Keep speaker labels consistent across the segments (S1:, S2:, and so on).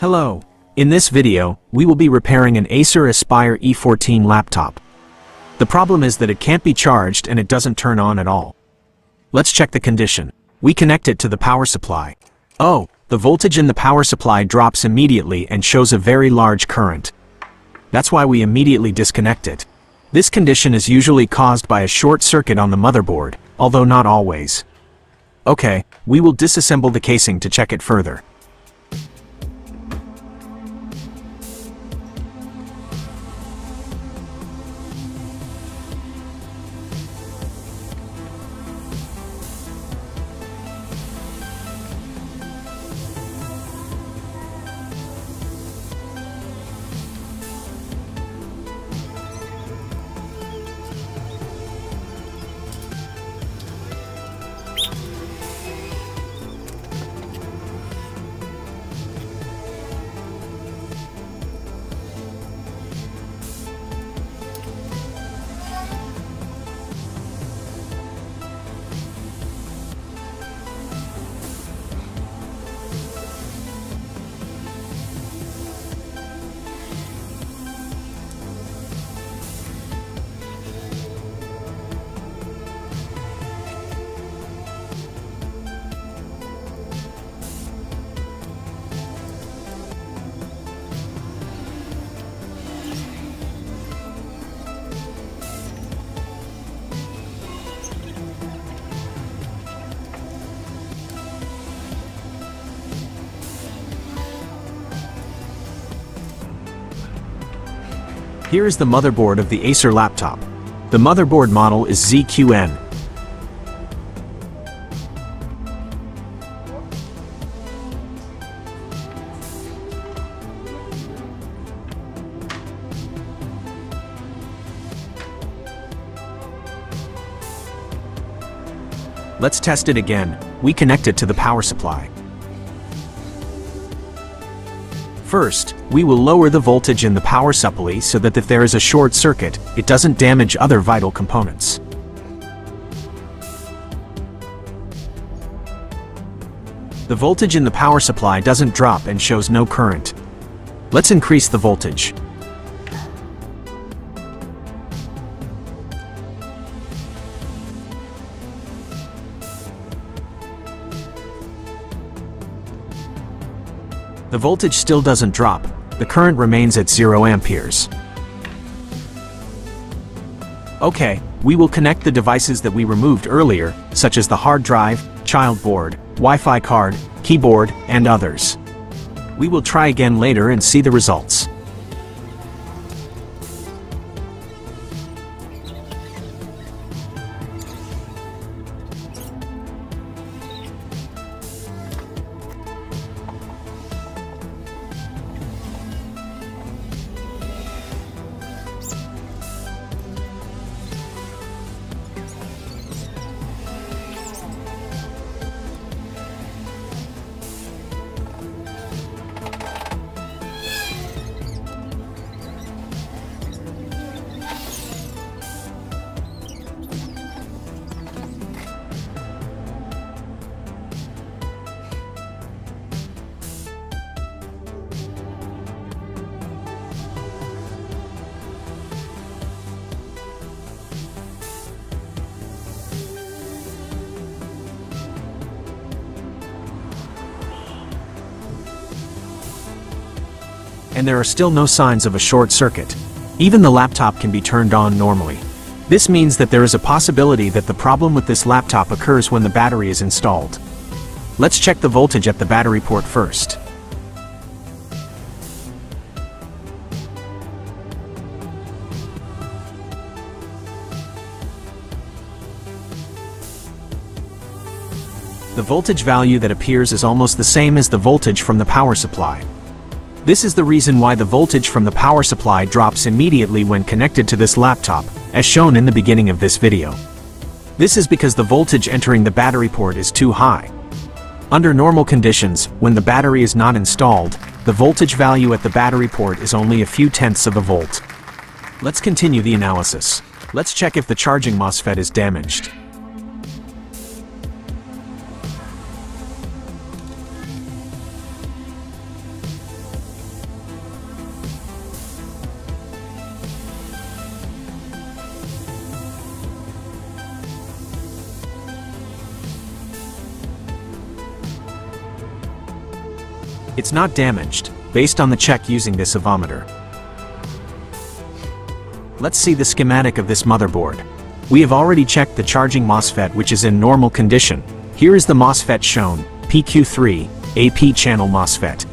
S1: Hello. In this video, we will be repairing an Acer Aspire E14 laptop. The problem is that it can't be charged and it doesn't turn on at all. Let's check the condition. We connect it to the power supply. Oh, the voltage in the power supply drops immediately and shows a very large current. That's why we immediately disconnect it. This condition is usually caused by a short circuit on the motherboard, although not always. Okay, we will disassemble the casing to check it further. Here is the motherboard of the Acer laptop. The motherboard model is ZQN. Let's test it again. We connect it to the power supply. First, we will lower the voltage in the power supply so that if there is a short circuit, it doesn't damage other vital components. The voltage in the power supply doesn't drop and shows no current. Let's increase the voltage. The voltage still doesn't drop, the current remains at 0 amperes. Okay, we will connect the devices that we removed earlier, such as the hard drive, child board, Wi-Fi card, keyboard, and others. We will try again later and see the results. And there are still no signs of a short circuit. Even the laptop can be turned on normally. This means that there is a possibility that the problem with this laptop occurs when the battery is installed. Let's check the voltage at the battery port first. The voltage value that appears is almost the same as the voltage from the power supply. This is the reason why the voltage from the power supply drops immediately when connected to this laptop, as shown in the beginning of this video. This is because the voltage entering the battery port is too high. Under normal conditions, when the battery is not installed, the voltage value at the battery port is only a few tenths of a volt. Let's continue the analysis. Let's check if the charging MOSFET is damaged. It's not damaged, based on the check using this avometer. Let's see the schematic of this motherboard. We have already checked the charging MOSFET which is in normal condition. Here is the MOSFET shown, PQ3, a P channel MOSFET.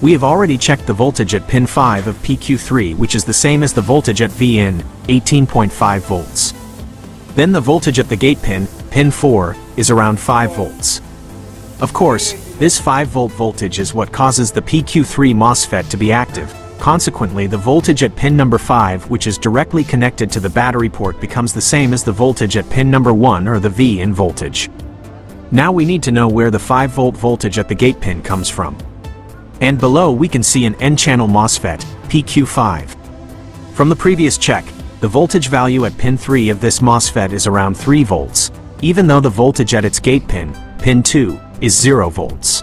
S1: We have already checked the voltage at pin 5 of PQ3 which is the same as the voltage at VIN, 18.5 volts. Then the voltage at the gate pin, pin 4, is around 5 volts. Of course, this 5 volt voltage is what causes the PQ3 MOSFET to be active, consequently the voltage at pin number 5 which is directly connected to the battery port becomes the same as the voltage at pin number 1 or the V in voltage. Now we need to know where the 5 volt voltage at the gate pin comes from. And below we can see an N-channel MOSFET, PQ5. From the previous check, the voltage value at pin 3 of this MOSFET is around 3 volts, even though the voltage at its gate pin, pin 2, is 0 volts.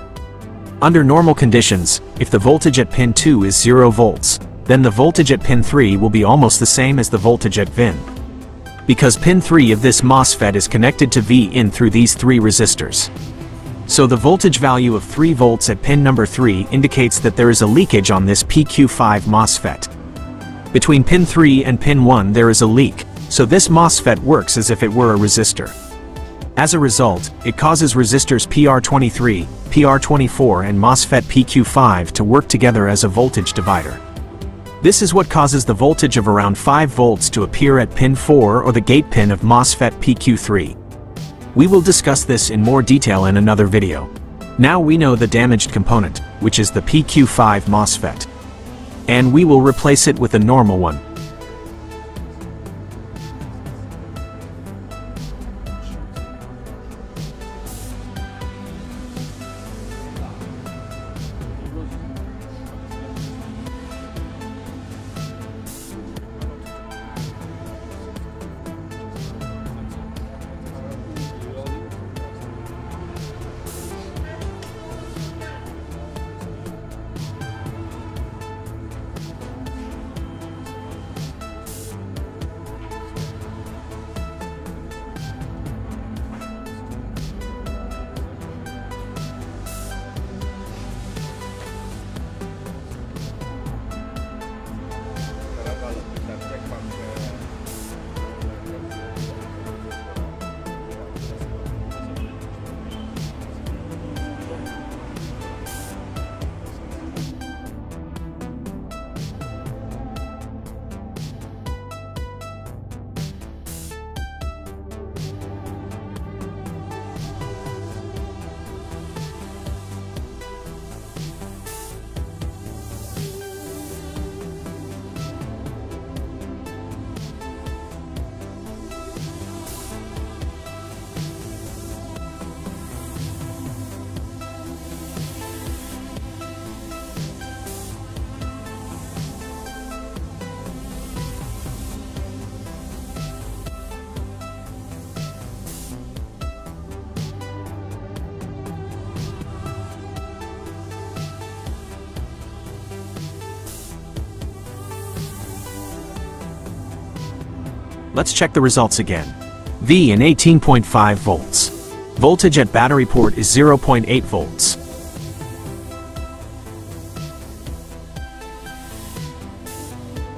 S1: Under normal conditions, if the voltage at pin 2 is 0 volts, then the voltage at pin 3 will be almost the same as the voltage at VIN. Because pin 3 of this MOSFET is connected to V in through these three resistors. So the voltage value of 3 volts at pin number 3 indicates that there is a leakage on this PQ5 MOSFET. Between pin 3 and pin 1 there is a leak, so this MOSFET works as if it were a resistor. As a result, it causes resistors PR23, PR24 and MOSFET PQ5 to work together as a voltage divider. This is what causes the voltage of around 5 volts to appear at pin 4 or the gate pin of MOSFET PQ3. We will discuss this in more detail in another video. Now we know the damaged component, which is the PQ5 MOSFET. And we will replace it with a normal one. Let's check the results again. V in 18.5 volts. Voltage at battery port is 0.8 volts.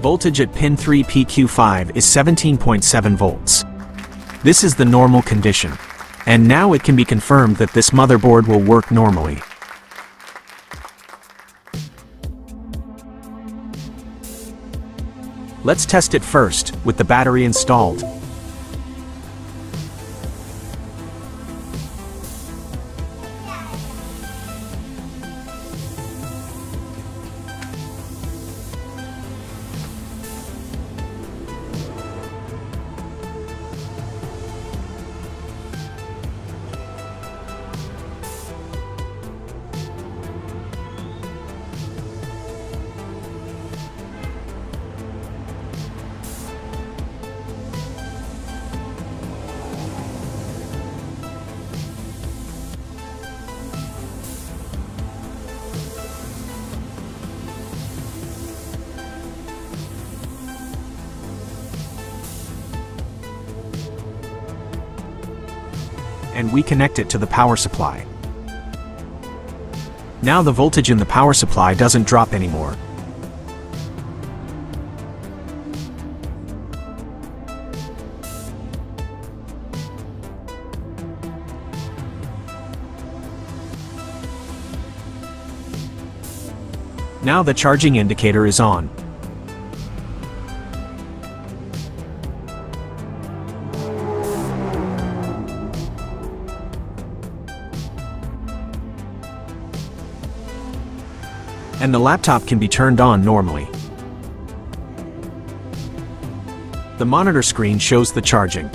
S1: Voltage at pin 3 PQ5 is 17.7 volts. This is the normal condition. And now it can be confirmed that this motherboard will work normally. Let's test it first, with the battery installed. And we connect it to the power supply. Now the voltage in the power supply doesn't drop anymore. Now the charging indicator is on. And the laptop can be turned on normally. The monitor screen shows the charging.